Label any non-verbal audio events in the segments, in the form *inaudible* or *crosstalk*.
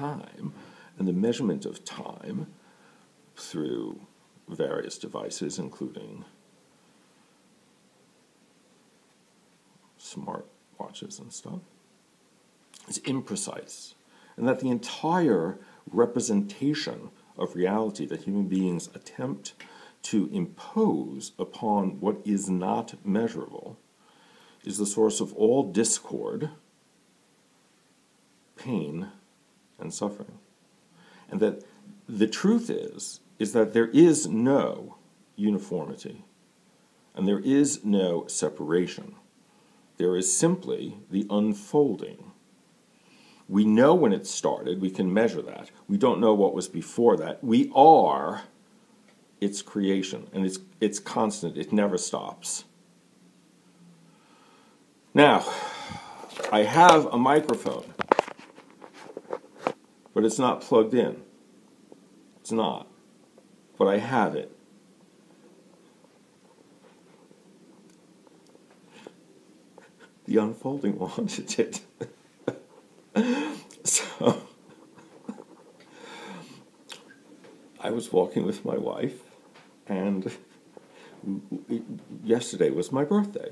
time and the measurement of time through various devices, including smart watches and stuff, is imprecise. And that the entire representation of reality that human beings attempt to impose upon what is not measurable is the source of all discord, pain, and suffering. And that the truth is, is that there is no uniformity and there is no separation. There is simply the unfolding. We know when it started, we can measure that. We don't know what was before that. We are its creation, and it's, it's constant, it never stops. Now, I have a microphone, but it's not plugged in. It's not. But I have it. The unfolding wanted *laughs* it. so I was walking with my wife, and yesterday was my birthday.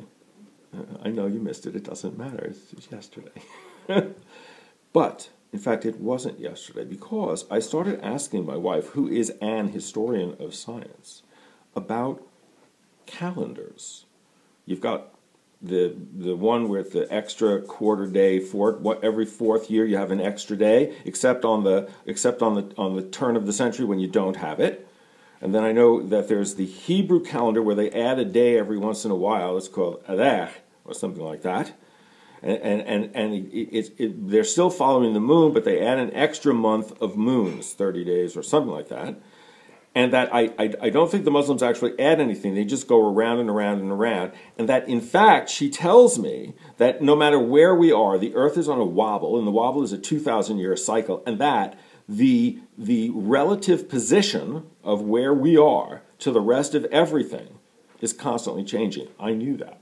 Uh, I know you missed it, it doesn't matter, it's yesterday. *laughs* but, in fact, it wasn't yesterday because I started asking my wife, who is an historian of science, about calendars. You've got the the one with the extra quarter day for what every fourth year you have an extra day except on the except on the on the turn of the century when you don't have it and then I know that there's the Hebrew calendar where they add a day every once in a while. It's called Adar or something like that. And, and, and, it, it, they're still following the moon, but they add an extra month of moons, 30 days or something like that. And that I, I, I don't think the Muslims actually add anything. They just go around and around and around. And that, in fact, she tells me that no matter where we are, the earth is on a wobble, and the wobble is a 2,000 year cycle, and that the, the relative position of where we are to the rest of everything is constantly changing. I knew that.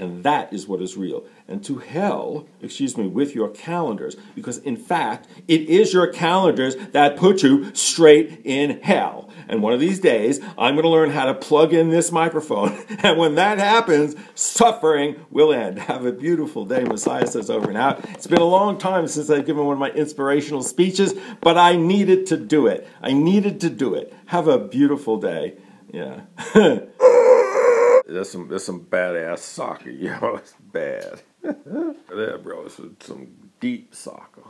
And that is what is real. And to hell, excuse me, with your calendars, because in fact, it is your calendars that put you straight in hell. And one of these days, I'm going to learn how to plug in this microphone. *laughs* And when that happens, suffering will end. *laughs* Have a beautiful day. Messiah says over and out. It's been a long time since I've given one of my inspirational speeches, but I needed to do it. I needed to do it. Have a beautiful day. Yeah. *laughs* That's some that's some badass soccer, *laughs* yo. It's bad. *laughs* that bro, it's some deep soccer.